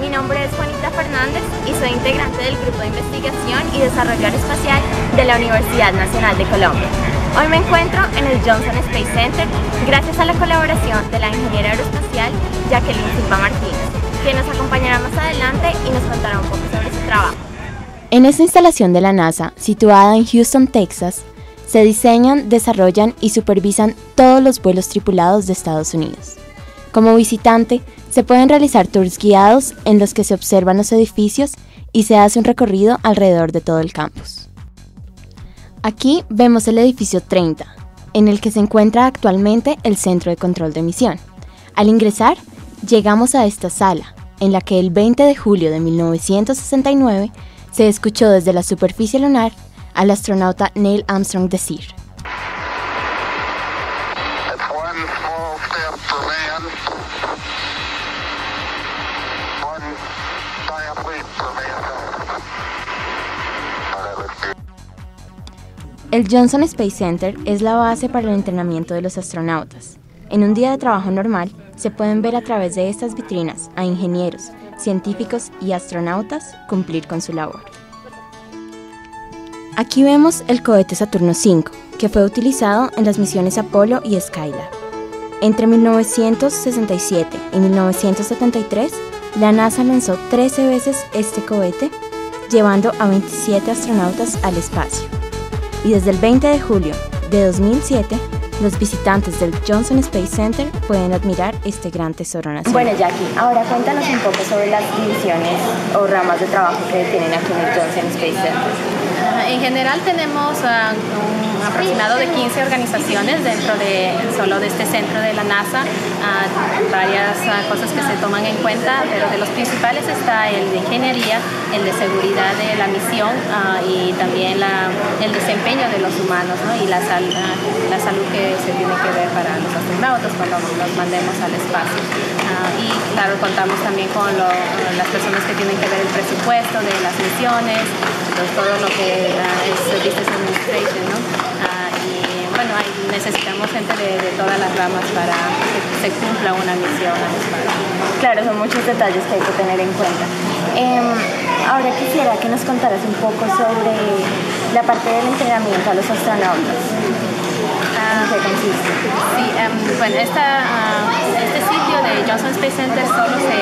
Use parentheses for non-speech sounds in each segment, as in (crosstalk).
Mi nombre es Juanita Fernández y soy integrante del Grupo de Investigación y Desarrollo Espacial de la Universidad Nacional de Colombia. Hoy me encuentro en el Johnson Space Center gracias a la colaboración de la ingeniera aeroespacial Jacqueline Silva Martínez, quien nos acompañará más adelante y nos contará un poco sobre su trabajo. En esta instalación de la NASA, situada en Houston, Texas, se diseñan, desarrollan y supervisan todos los vuelos tripulados de Estados Unidos. Como visitante, se pueden realizar tours guiados en los que se observan los edificios y se hace un recorrido alrededor de todo el campus. Aquí vemos el edificio 30, en el que se encuentra actualmente el centro de control de misión. Al ingresar, llegamos a esta sala, en la que el 20 de julio de 1969 se escuchó desde la superficie lunar al astronauta Neil Armstrong decir, El Johnson Space Center es la base para el entrenamiento de los astronautas. En un día de trabajo normal, se pueden ver a través de estas vitrinas a ingenieros, científicos y astronautas cumplir con su labor. Aquí vemos el cohete Saturno V, que fue utilizado en las misiones Apolo y Skylab. Entre 1967 y 1973, la NASA lanzó 13 veces este cohete, llevando a 27 astronautas al espacio. Y desde el 20 de julio de 2007, los visitantes del Johnson Space Center pueden admirar este gran tesoro nacional. Bueno, Jackie, ahora cuéntanos un poco sobre las divisiones o ramas de trabajo que tienen aquí en el Johnson Space Center. En general tenemos uh, un aproximado de 15 organizaciones dentro de solo de este centro de la NASA, uh, varias uh, cosas que se toman en cuenta, pero de los principales está el de ingeniería, el de seguridad de la misión y también el desempeño de los humanos ¿no? y la, salud que se tiene que ver para los astronautas cuando los mandemos al espacio. y claro, contamos también con las personas que tienen que ver el presupuesto de las misiones, pues, todo lo que es Business Administration, ¿no? Ah, necesitamos gente de, todas las ramas para que se cumpla una misión Claro, son muchos detalles que hay que tener en cuenta. Em, ahora quisiera que nos contaras un poco sobre la parte del entrenamiento a los astronautas. ¿En qué consiste? Sí, em, bueno, esta, ah, Johnson Space Center solo se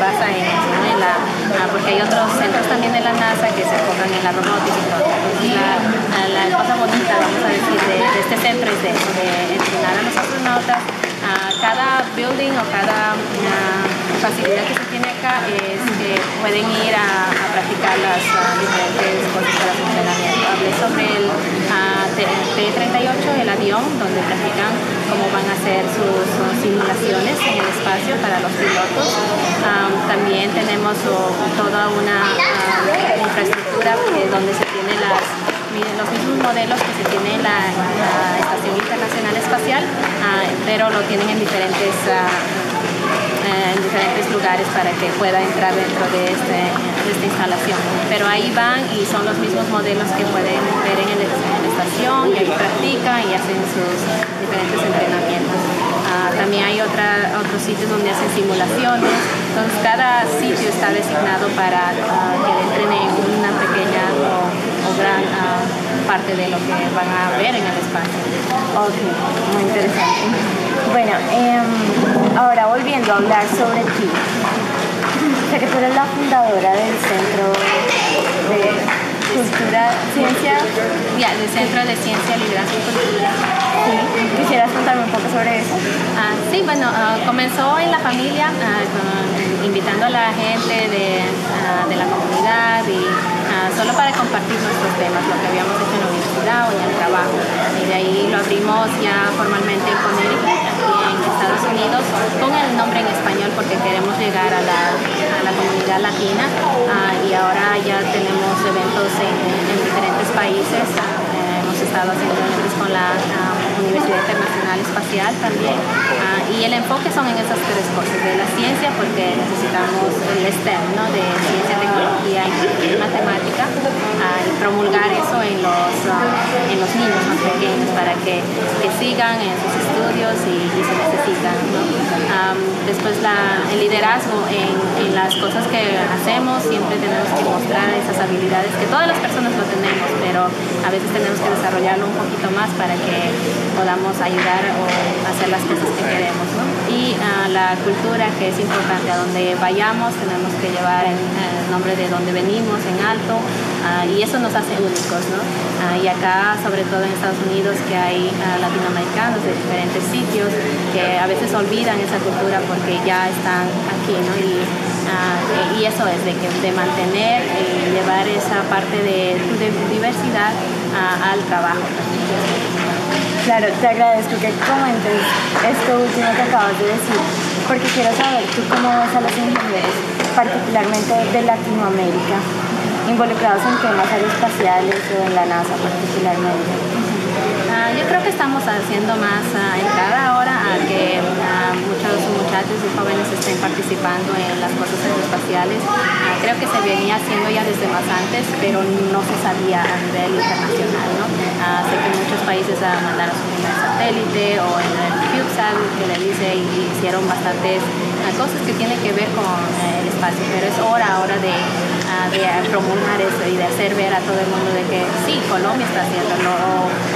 basa en, la, ah, porque hay otros centros también de la NASA que se enfocan en la robótica y todo. la, cosa bonita, vamos a decir, de, este centro es de, de entrenar a los astronautas. Uh, cada building o cada facilidad que se tiene acá es que pueden ir a, practicar las diferentes cosas para su entrenamiento. Hablé sobre el T-38, el avión, donde practican cómo van a hacer sus, simulaciones en el espacio para los pilotos. también tenemos toda una infraestructura donde se tienen los mismos modelos que se tiene en la, Estación Internacional Espacial, pero lo tienen en diferentes en diferentes lugares para que pueda entrar dentro de, este, de, esta instalación. Pero ahí van y son los mismos modelos que pueden ver en, la y ahí practican y hacen sus diferentes entrenamientos. Ah, también hay otra, otros sitios donde hacen simulaciones. Entonces cada sitio está designado para uh, que entrenen una pequeña o, gran ah, parte de lo que van a ver en el espacio. Ok, muy interesante. Bueno, em, ahora volviendo a hablar sobre ti. Sé que tú eres la fundadora del Centro Cultura, Ciencia. Ya, del Centro de Ciencia, Liderazgo y Cultura. Sí. ¿Quisieras contarme un poco sobre eso? Ah, sí, bueno, ah, comenzó en la familia, ah, invitando a la gente de, de la comunidad y solo para compartir nuestros temas, lo que habíamos hecho en la universidad o en el trabajo. Y de ahí lo abrimos ya formalmente en Connecticut, aquí en Estados Unidos, con el nombre en español porque queremos llegar a la, a la comunidad latina y ahora ya tenemos eventos en, diferentes países. Eh, hemos estado haciendo eventos con la Universidad Internacional Espacial también. Ah, y el enfoque son en esas tres cosas, de la ciencia, porque necesitamos el STEM, de ciencia, tecnología y matemática, ah, y promulgar eso en los, en niños más pequeños para que, que sigan en sus estudios y, se necesitan. después el liderazgo en, en las cosas que hacemos, siempre tenemos que mostrar esas habilidades que todas las personas lo tenemos, pero a veces tenemos que desarrollarlo un poquito más para que podamos ayudar o hacer las cosas que queremos. Cultura que es importante, a donde vayamos tenemos que llevar el nombre de donde venimos en alto uh, y eso nos hace únicos. ¿no? Uh, y acá, sobre todo en Estados Unidos, que hay latinoamericanos de diferentes sitios que a veces olvidan esa cultura porque ya están aquí. ¿no? Y, y eso es de, que, de mantener y llevar esa parte de, de diversidad al trabajo Claro, te agradezco que comentes esto último que acabas de decir, porque quiero saber tú cómo ves a los ingenieros, particularmente de Latinoamérica, involucrados en temas aeroespaciales o en la NASA particularmente. Ah, yo creo que estamos haciendo más uh, y jóvenes estén participando en las cosas aeroespaciales. creo que se venía haciendo ya desde más antes, pero no se sabía a nivel internacional. ¿no? sé que muchos países mandaron su primer satélite o en el CubeSat que le dice hicieron bastantes cosas que tienen que ver con eh, el espacio, pero es hora ahora de de promulgar eso y de hacer ver a todo el mundo de que sí, Colombia está haciéndolo,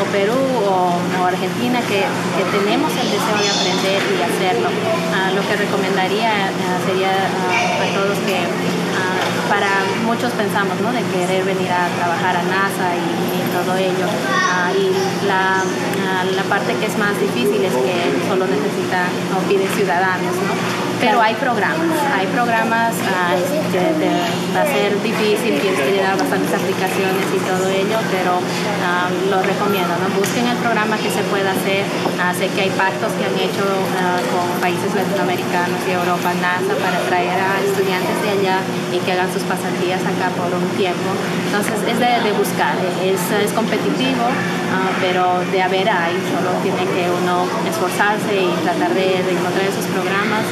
o, Perú o, Argentina, que, tenemos el deseo de aprender y hacerlo. Ah, lo que recomendaría ah, sería ah, a todos que para muchos pensamos ¿no? de querer venir a trabajar a NASA y, todo ello. y la, la, parte que es más difícil es que solo necesita o pide ciudadanos. ¿no? Pero hay programas, hay programas que va a ser difícil, tienes que llenar bastantes aplicaciones y todo ello, pero um, lo recomiendo, ¿no? Busquen el programa que se pueda hacer. Uh, sé que hay pactos que han hecho uh, con países latinoamericanos y Europa, NASA, para traer a estudiantes de allá y que hagan sus pasantías acá por un tiempo. Entonces es de, buscar, es, es competitivo, uh, pero de haber hay, solo tiene que uno esforzarse y tratar de, de encontrar esos programas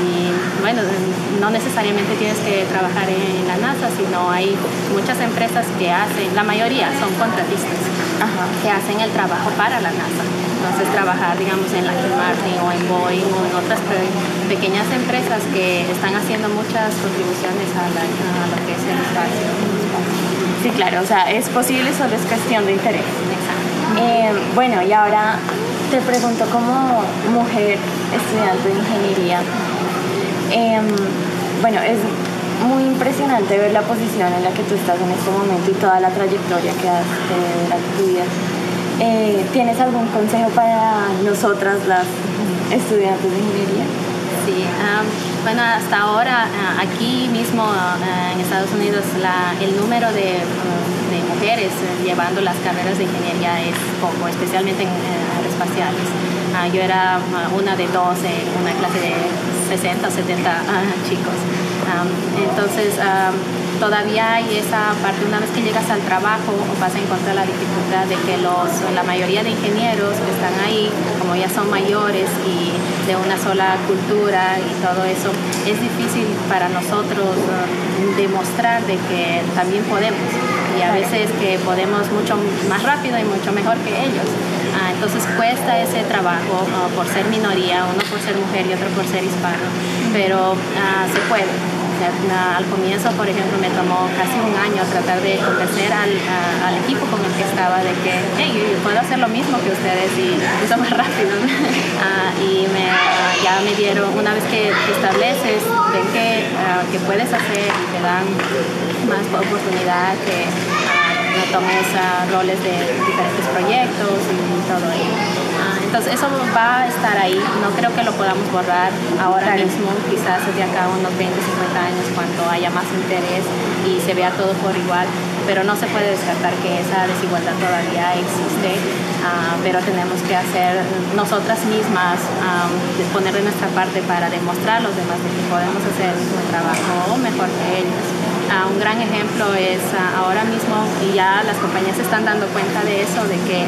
y bueno, no necesariamente tienes que trabajar en la NASA, sino hay muchas empresas que hacen, la mayoría son contratistas, que hacen el trabajo para la NASA. Entonces trabajar, digamos, en Lockheed Martin o en Boeing o en otras pequeñas empresas que están haciendo muchas contribuciones a, lo que es el espacio. Sí, claro, o sea, es posible, solo es cuestión de interés. Exacto. Eh, bueno, y ahora te pregunto como mujer estudiante de ingeniería, em, bueno, es muy impresionante ver la posición en la que tú estás en este momento y toda la trayectoria que has tenido durante tu vida. Eh, ¿Tienes algún consejo para nosotras, las estudiantes de ingeniería? Sí, bueno, hasta ahora aquí mismo en Estados Unidos el número de mujeres eh, llevando las carreras de ingeniería es poco, especialmente en aeroespaciales. Ah, yo era ah, una de dos en una clase de 60 o 70 chicos. entonces, todavía hay esa parte, una vez que llegas al trabajo vas a encontrar la dificultad de que los, la mayoría de ingenieros que están ahí, como ya son mayores y de una sola cultura y todo eso, es difícil para nosotros demostrar de que también podemos y a veces que podemos mucho más rápido y mucho mejor que ellos. Ah, entonces cuesta ese trabajo por ser minoría, uno por ser mujer y otro por ser hispano, pero ah, se puede. Al comienzo, por ejemplo, me tomó casi un año tratar de convencer al, equipo con el que estaba de que puedo hacer lo mismo que ustedes y eso más rápido. (laughs) Ah, y me, ya me dieron, una vez que estableces, ven que, que puedes hacer y te dan más oportunidad que no tomes roles de diferentes proyectos y, todo ello. Ah, entonces eso va a estar ahí, no creo que lo podamos borrar ahora mismo, quizás de acá unos 20, 50 años cuando haya más interés y se vea todo por igual, pero no se puede descartar que esa desigualdad todavía existe, ah, pero tenemos que hacer nosotras mismas, um, poner de nuestra parte para demostrar a los demás que podemos hacer un trabajo mejor que ellos un gran ejemplo es ahora mismo, y ya las compañías se están dando cuenta de eso, de que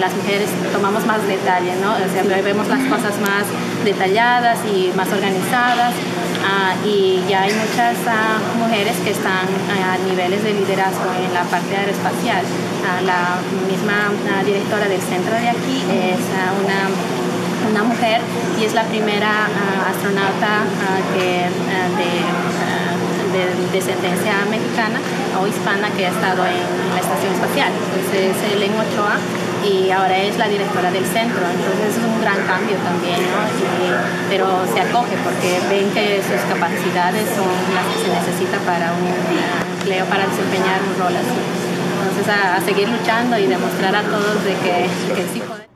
las mujeres tomamos más detalle, ¿no? O sea, vemos las cosas más detalladas y más organizadas. y ya hay muchas mujeres que están a niveles de liderazgo en la parte aeroespacial. la misma directora del centro de aquí es una una mujer y es la primera astronauta que, de de descendencia mexicana o hispana que ha estado en la estación espacial. Entonces, es Helen Ochoa y ahora es la directora del centro. Entonces, es un gran cambio también, ¿no? pero se acoge porque ven que sus capacidades son las que se necesita para un empleo, para desempeñar un rol así. Entonces, a, seguir luchando y demostrar a todos de que, que sí podemos.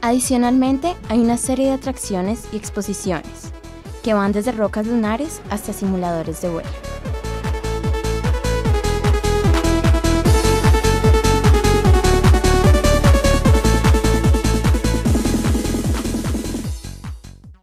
Adicionalmente, hay una serie de atracciones y exposiciones que van desde rocas lunares hasta simuladores de vuelo.